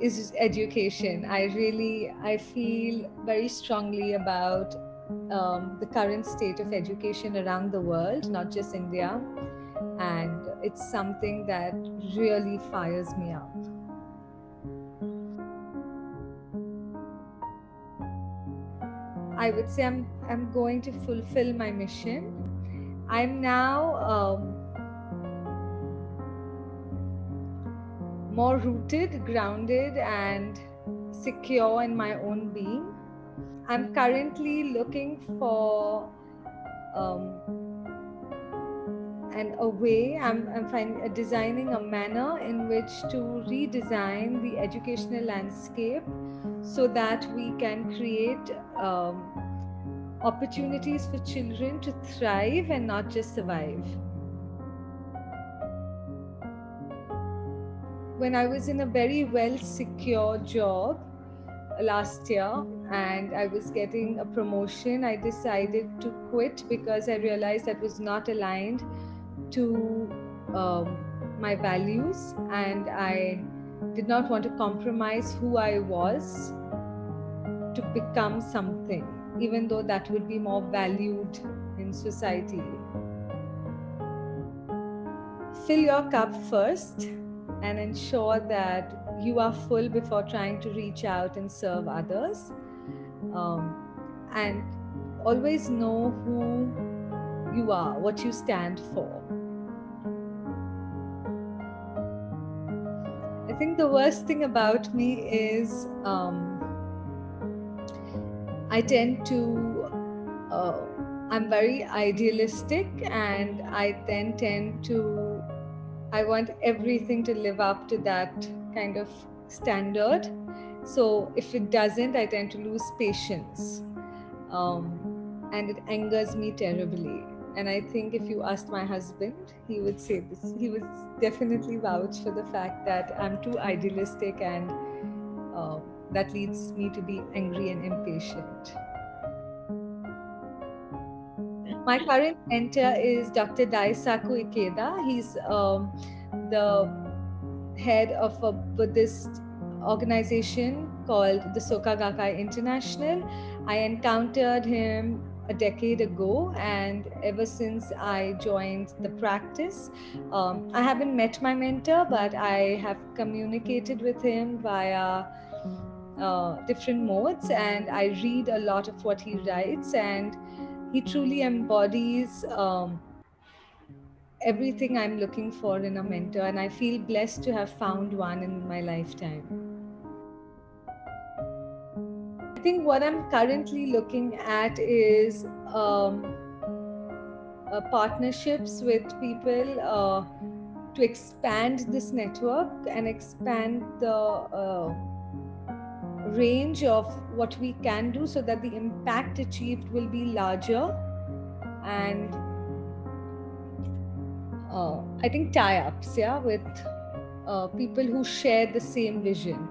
is education. I really I feel very strongly about um, the current state of education around the world, not just India, and it's something that really fires me up. I would say I'm I'm going to fulfill my mission. I'm now um, more rooted, grounded, and secure in my own being. I'm currently looking for um, and a way. I'm, I'm find, uh, designing a manner in which to redesign the educational landscape so that we can create um, opportunities for children to thrive and not just survive. When I was in a very well secure job last year and I was getting a promotion, I decided to quit because I realized that was not aligned to um, my values and I did not want to compromise who I was to become something, even though that would be more valued in society. Fill your cup first and ensure that you are full before trying to reach out and serve others. Um, and always know who you are, what you stand for. I think the worst thing about me is um, I tend to, uh, I'm very idealistic and I then tend to I want everything to live up to that kind of standard. So if it doesn't, I tend to lose patience. Um, and it angers me terribly. And I think if you asked my husband, he would say this. He would definitely vouch for the fact that I'm too idealistic and uh, that leads me to be angry and impatient. My current mentor is Dr. Daisaku Ikeda. He's um, the head of a Buddhist organization called the Soka Gakkai International. I encountered him a decade ago, and ever since I joined the practice, um, I haven't met my mentor, but I have communicated with him via uh, different modes, and I read a lot of what he writes, and he truly embodies um, everything I'm looking for in a mentor, and I feel blessed to have found one in my lifetime. I think what I'm currently looking at is um, uh, partnerships with people uh, to expand this network and expand the uh, range of what we can do so that the impact achieved will be larger. And uh, i think tie-ups yeah with uh, people who share the same vision